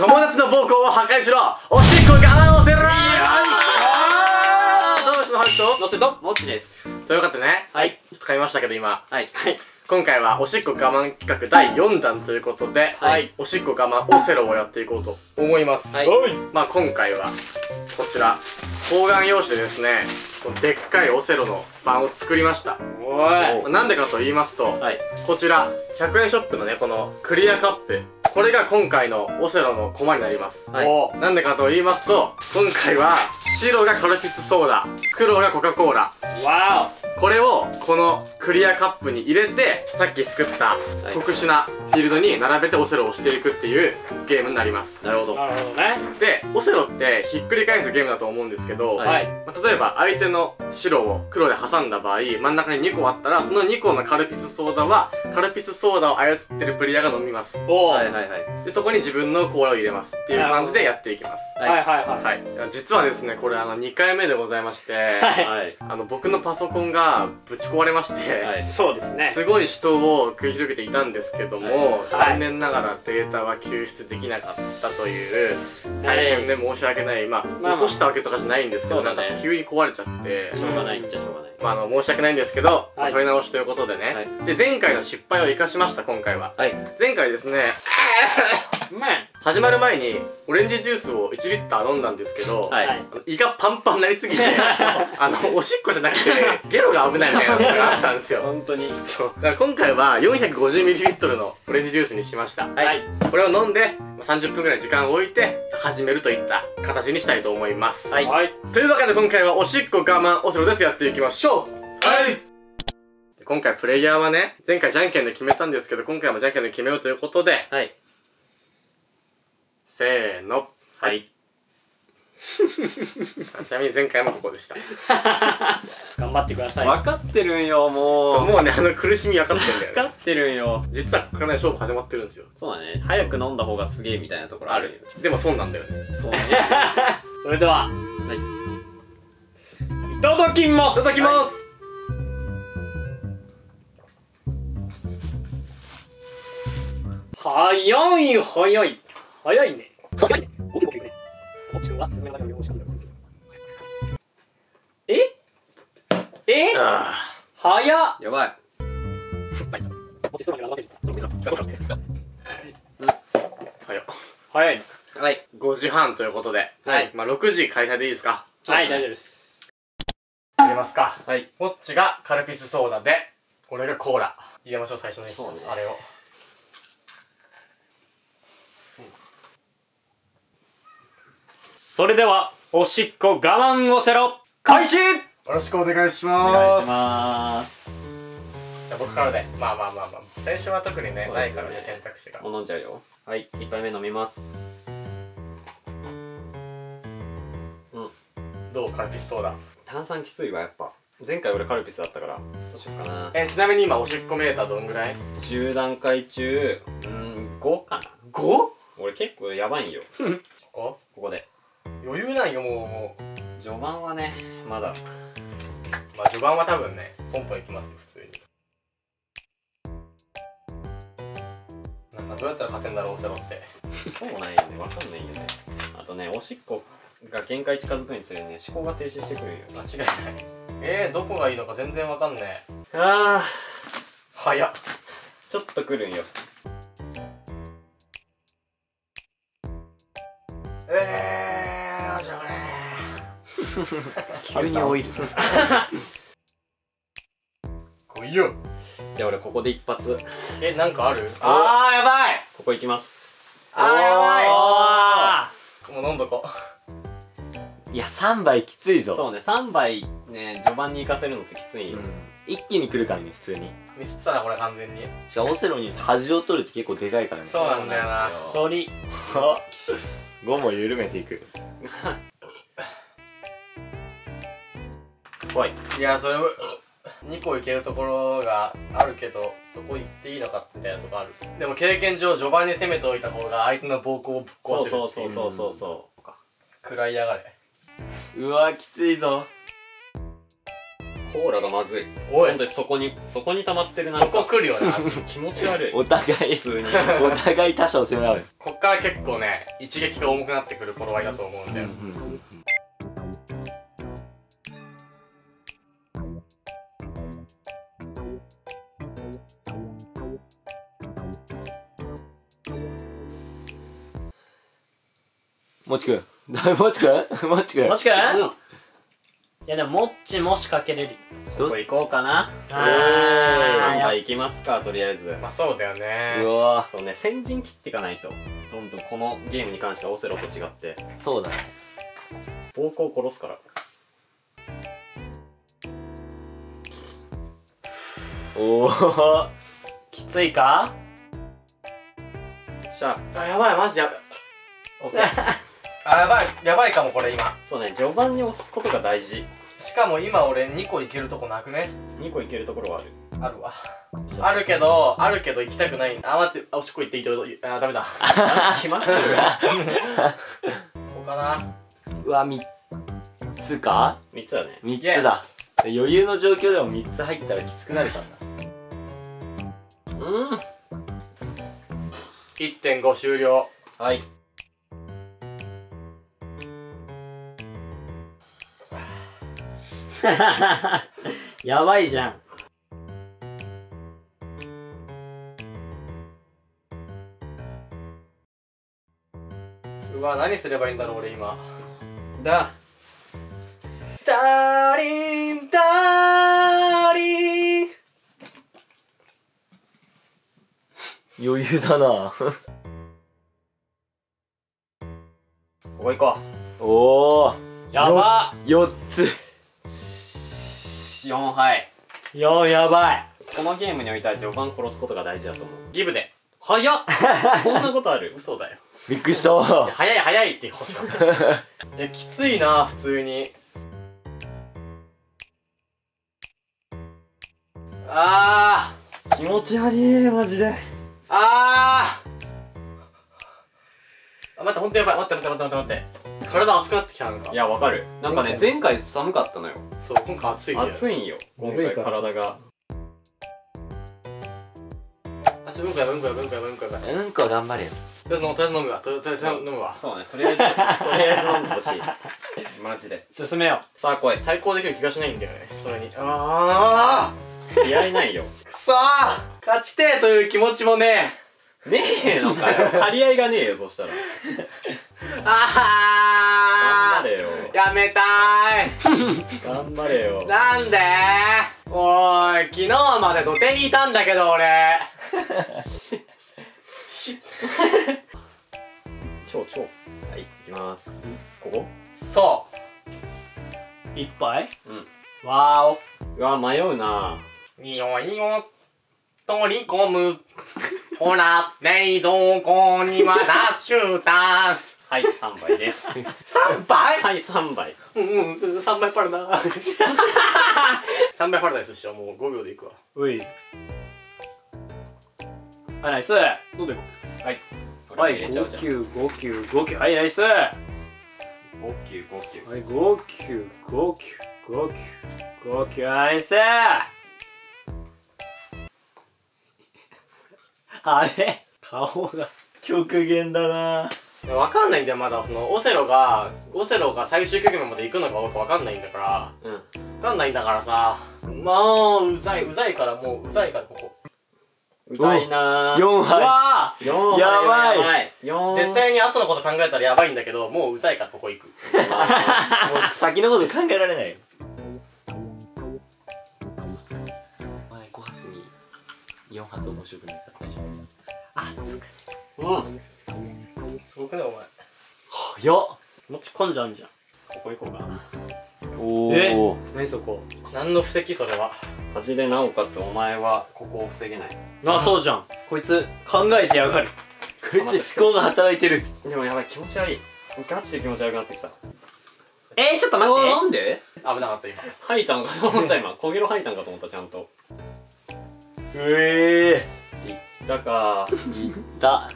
友達の暴行を破壊しろ。おしっこ我慢をせろ。よいしょどうしのハルトのせともっちです。ということでねはい。ちょっと買いましたけど今。はい今回はおしっこ我慢企画第4弾ということで、はい。おしっこ我慢オセロをやっていこうと思います、はい。まあ今回はこちら方眼用紙でですね。このでっかいオセロの版を作りました。おい。なんでかと言いますと、はい。こちら100円ショップのねこのクリアカップ。これが今回のオセロのコマになります、はい。お。なんでかと言いますと今回は白がカルピスソーダ黒がコカ・コーラ。わこれをこのクリアカップに入れてさっき作ったはい。特殊なフィールドに並べてオセロをしていくっていうゲームになります。なるほど。おなるほどね。でオセロってひっくり返すゲームだと思うんですけど、はい。はい。まあ例えば相手の白を黒で挟んだ場合真ん中に2個あったらその2個のカルピスソーダはカルピスソーダを操ってるプレイヤーが飲みます。おおははいいはいはい。でそこに自分のコーラを入れますっていう感じでやっていきます。はい。はいはいはい。実はですねこれあの2回目でございましてはい。はい。あの僕のパソコンがぶち壊れまして、はい。そうですね。すごい死闘を繰り広げていたんですけども、はい。残念ながらデータは救出できなかったという大変で申し訳ない、まあ、まあ落としたわけとかじゃないんですけど、なんか急に壊れちゃって、しょうがないっちゃしょうがない。まあ、あの申し訳ないんですけど、はい。取り直しということでね、はい。で前回の失敗を生かしました今回は。はい。前回ですね うまい始まる前にオレンジジュースを1リッター飲んだんですけど、はい。胃がパンパンになりすぎてあのおしっこじゃなくてゲロが危ないみたいなのがあったんですよ。本当に。そう。だから今回は 450ml のオレンジジュースにしました。はい。はいこれを飲んでまあ30分くらい時間を置いて始めるといった形にしたいと思います、はい。はい。というわけで今回はおしっこ我慢オセロですやっていきましょう。はい。今回プレイヤーはね前回じゃんけんで決めたんですけど今回もじゃんけんで決めようということではいせーの。はい。あちなみに前回もここでした。頑張ってください。分かってるんよもそううもうねあの苦しみ分かってんだよね。分かってるんよ。実はここからね勝負始まってるんですよ。そうだね。早く飲んだ方がすげえみたいなところあるよ。でも損なんだよね。そうだね。それでははい。い。ただきます。いただきます、早い早い早いね。早いね。ゴキゴキねそのはスズメの中でもしかもえ？え？あ早っ。やばい。早いね。はい5時半ということで、はい。まあ6時開催でいいですか？はい大丈夫です。入れますか。はい。モッチがカルピスソーダで俺がコーラ。入れましょう最初に。そうね。あれをそれではおしっこ我慢オセロ開始！よろしくお願いしおます。願いします。じゃあ僕からで。まあまあまあまあ。最初は特にねそうですよね。ないからね選択肢が。もう飲んじゃうよ。はい一杯目飲みます。どうカルピスソーダ？炭酸きついわやっぱ。前回俺カルピスだったから。どうしようかな。えちなみに今おしっこメーターどんぐらい？10段階中うーん5かな。5? 俺結構やばいんよ 余裕なんよもう。も序盤はねまだ。うまあ序盤は多分ねポンポンいきますよ普通に。なんかどうやったら勝てんだろうオセロって。そうなんよねわかんないよね。あとねおしっこが限界近づくにつれね思考が停止してくるんよ。間違いない。えー、どこがいいのか全然わかんねえ。あ早っ。ーちょっとくるんよ 急に老い。るこいよ。じゃあ俺ここで一発。えなんかある？あーやばい。ここ行きます。あーやばい。あもう飲んどこ。いや3杯きついぞ。そうね3杯ね序盤に行かせるのってきつい。うん。一気に来るからね普通に。ミスったなこれ完全に。しかもオセロに端を取るって結構でかいからね。そうなんだよな。ーそり5 も緩めていく 怖い。いやそれ2個いけるところがあるけどそこ行っていいのかみたいなとこある。でも経験上序盤に攻めておいた方が相手の膀胱をぶっそう壊せるそうそうそうそうそう食らいやがれ。うわきついぞ。コーラがまずい。おい。本当にそこにそこに溜まってるなそこ来るよね味 気持ち悪い。お互い普通に。お互い他者を責め合う。こっから結構ね一撃が重くなってくる頃合いだと思うんで、もちくん。もちくん？もちくん？もしくん？いやでももっちもしかけれる。ここ行こうかな。あー。3杯行きますかとりあえず。まあそうだようねわ。そうね先陣切っていかないと。どんどんこのゲームに関してはオセロと違って。そうだね。暴行を殺すから。おおきついか？しゃああやばいマジでやばい。オッケー あやばいやばいかもこれ今。そうね序盤に押すことが大事。しかも今俺2個いけるとこなくね？2個いけるところはある。あるわ。あ。るけどあるけど行きたくない。あ待ってあおしっこ行っていいと？あダメだ。決まってるここかな。うわ3つか？3つだね。3つだ。余裕の状況でも3つ入ったらきつくなるからな。うん。1.5終了。はい やばいじゃん。うわ何すればいいんだろう俺今。だ。ダーリンダーリン。余裕だな。ここ行こおおやば。4つ。う4杯よやばい。このゲームにおいては序盤殺すことが大事だと思う。ギブで。早っ。そんなことある？嘘だよ。びっくりした。早い早いって欲しかったいやきついな普通に。あ気持ち悪いマジで。ーあーあ待ってほんとやばい。待って待って待って待って。体熱くなってきたなんか。いやわかる。なんかね前回寒かったのよ。そう今回熱いよ。暑いんよ。今回体が。あちょうんこやうんこやうんこやうんこやとりうんこ頑張れよあえず飲むとりあえず飲むわ。ととりあえず飲むわ。そうね。とりあえずとりあえず飲んでほしい。マジで。進めよさあ来い。対抗できる気がしないんだよね。それに。あ気合いないよ。ーくそー。勝ちてえという気持ちもねねえのかよ。張り合いがねえよそしたら。頑あ張れよ。ーやめたー頑張れよ。いなんで？おーい昨日まで土手にいたんだけど俺。超超はい。行きます。ここ？そう。一杯うん。わうわ迷うな。匂いを取り込むほら冷蔵庫にはダッシュだはい3杯です。3杯？はい3杯。うんうん3杯パラダ。イス3杯パラダイスしようもう5秒でいくわ。おうい。はいナイス。どうではいはい。入れちゃうじゃん。5球5球5球。はいナイス。は5球5球。い5球5球5球5球。ナイスあれ？顔が。極限だな。わかんないんだよまだ。そのオセロがオセロが最終局面まで行くのかどうかわかんないんだから。うん。わかんないんだからさ。まあうざいうざいからもううざいからここ。うざいな。4う杯わ4やばい。やばい。4絶対に後のこと考えたらやばいんだけどもううざいからここ行く。もう先のこと考えられないよ4発面白くないから大丈夫熱くうんすごくねお前早っもっち込んじゃうんじゃんここ行こうかなおえお何そこ何の布石それは恥でなおかつお前はここを防げないあそうじゃんこいつ考えてやがるこいつ思考が働いてるでもやばい気持ち悪いガチで気持ち悪くなってきたえー、ちょっと待って。なんで？危なかった今。吐いたんかと思った今。小ゲロ吐いたんかと思ったちゃんとうえだか。ーいった。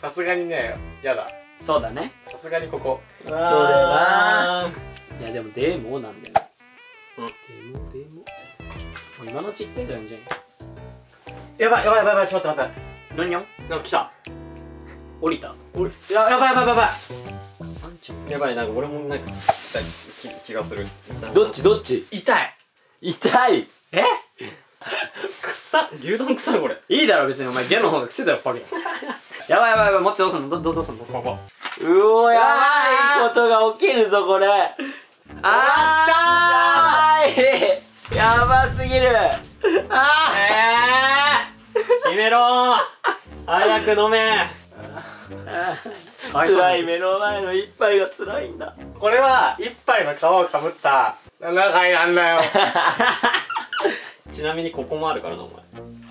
さすがにねやだ。そうだね。さすがにここ。そうだよな。いやでもでもなんだよ。ねでもでももう今のうち言ってんだよじゃんやばいやばいやばいやばいちょっと待って。待って何やんなんか来た。降りた？おいややばいやばいやばい。やばいなんか俺もなんか痛い気気がする。どっちどっち？痛い。痛い？え？くさ牛丼臭いこれ。いいだろ別に。お前ゲの方が癖だよパケやばいやばいやばいもっちどうすんのどどどうすんの。ここうおやばいことが起きるぞこれ。あやばい。やばすぎる。あえー、決めろ。ー早く飲め。ー。辛い目の前の一杯が辛いんだ。これは一杯の皮をかぶった7回なんだよ ちなみにここもあるからなお前。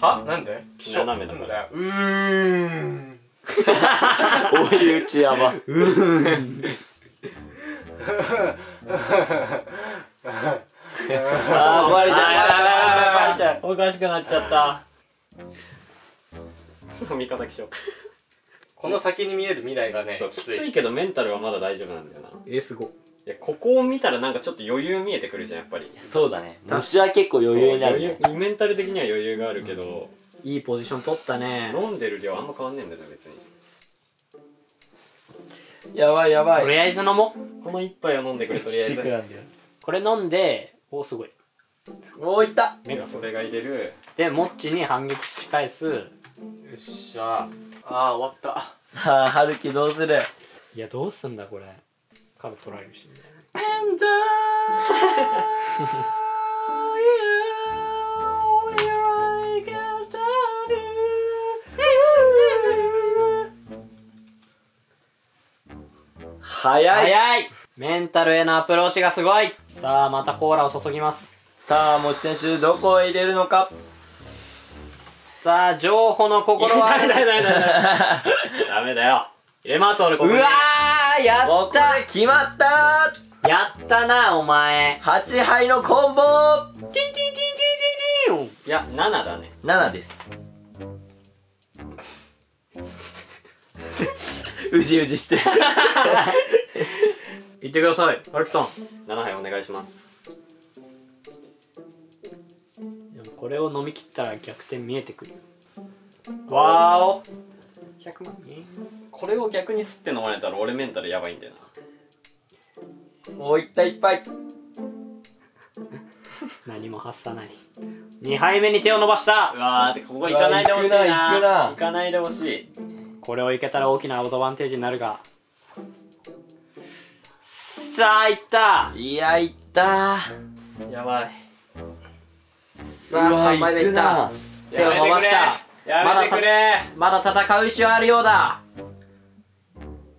は？なんで？斜めだからうーん。追い打ちやば あーバレちゃうバレちゃう おかしくなっちゃった。飲み方気象この先に見える未来がねそうきつきついいけどメンタルはまだ大丈夫なんだよな。えすごい。いやここを見たらなんかちょっと余裕見えてくるじゃんやっぱり。そうだね。餅は結構余裕になるね。メンタル的には余裕があるけど、いいポジション取ったね。飲んでる量あんま変わんねえんだよね別に。やばいやばい。とりあえず飲もう。この一杯を飲んでくれとりあえず。なんだよ。これ飲んでおすごい。おいった。目がそれが入れる。でモッチに反撃し返す。よっしゃあー終わった。さあ春樹どうする？いやどうすんだこれ。カード取られるしね。And I 早い。早い。メンタルへのアプローチがすごい。さあまたコーラを注ぎます。さあもち選手どこへ入れるのか？さあ情報の心は？ダメだよ。ダメだよダメだよ入れます俺ここに。うわーやここったで決まった。やったなお前。8杯のコンボ。ティンティンティンティンティン。いや7だね。7です。うじうじしてる。言ってください。アルキさん。7杯お願いしますこれを飲み切ったら逆転見えてくる。よわーお。100万円これを逆に吸って飲まれたら俺メンタルやばいんだよな。もういった一杯何も発さない。2杯目に手を伸ばした。うわーってここ行かないでほしいな。行かないでほしい。これをいけたら大きなアドバンテージになるが。さあいった。いやいった。やばいさあ3杯目いった。手を伸ばした。やめてくれ。まだ戦う意志はあるようだ。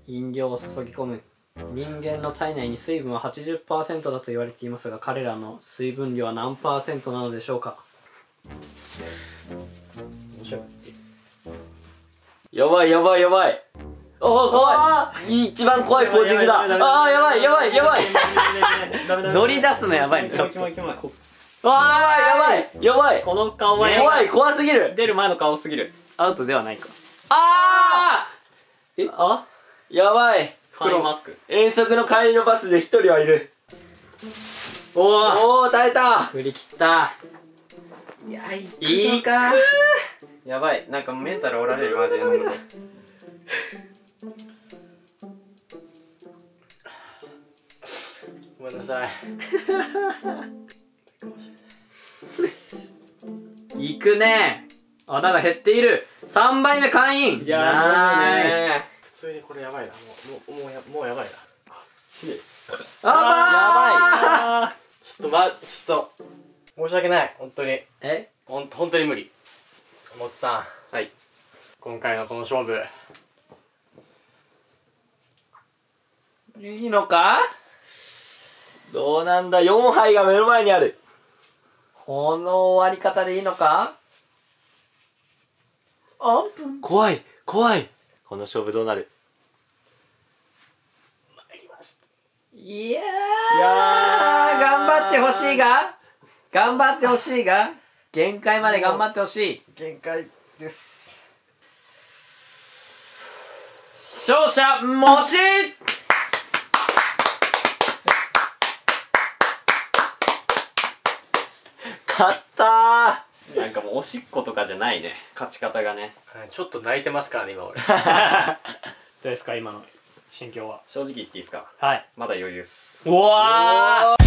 飲料を注ぎ込む。人間の体内に水分は80%だと言われていますが彼らの水分量は何パーセントなのでしょうか。面白い。やばいやばいやばい。おお怖い。一番怖いポージングだ。ああーやばいやばいやばい。乗り出すのやばいね。キモいキわやばい。やばい。この顔はやば怖い。怖すぎる。出る前の顔すぎる。アウトではないか。ああ？やばい。ファインマスク。遠足の帰りのバスで一人はいる。ーおおおお耐えた。振り切った。いやいいい。かやばい。なんかメンタル折られるマジで。ごめんなさい いくね。穴が減っている。3杯目会員。いやなーいーね。普通にこれやばいな。もうもうもうやもうやばいな。あちょっとまちょっと。申し訳ない。本当に。え？ほん本当に無理。もつさん。はい。今回のこの勝負。いいのか？どうなんだ。4杯が目の前にあるこの終わり方でいいのか？オープン。怖い怖い。この勝負どうなる？いやー頑張ってほしいが？頑張ってほしいが？限界まで頑張ってほしい。限界です。勝者もちったなんかもうおしっことかじゃないね。勝ち方がね。はいちょっと泣いてますからね今俺。どうですか今の心境は？正直言っていいですか？はい。まだ余裕っす。うわ